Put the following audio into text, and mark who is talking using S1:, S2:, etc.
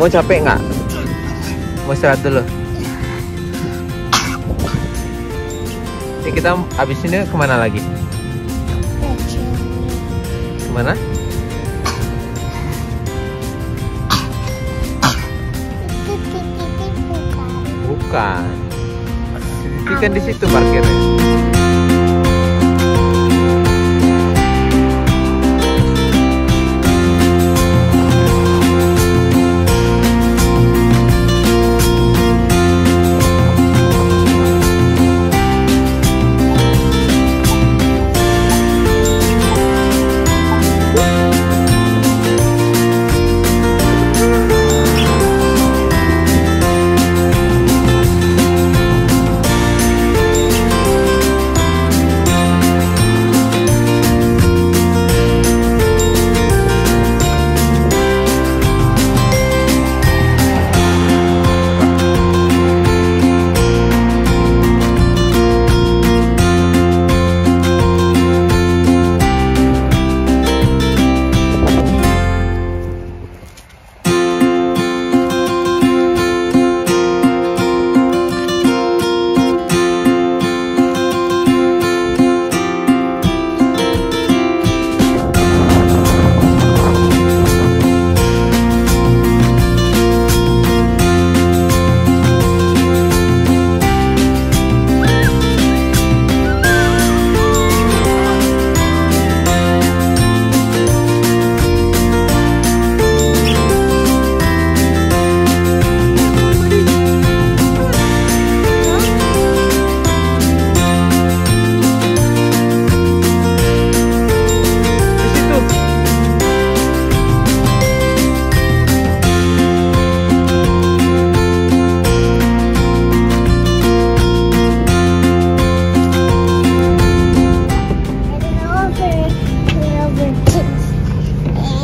S1: Kamu capek nggak? Mau istirahat dulu. Jadi kita habis ini ke mana lagi?
S2: Ke mana? Bukan.
S1: Bukan. Ini kan di situ parkirnya. and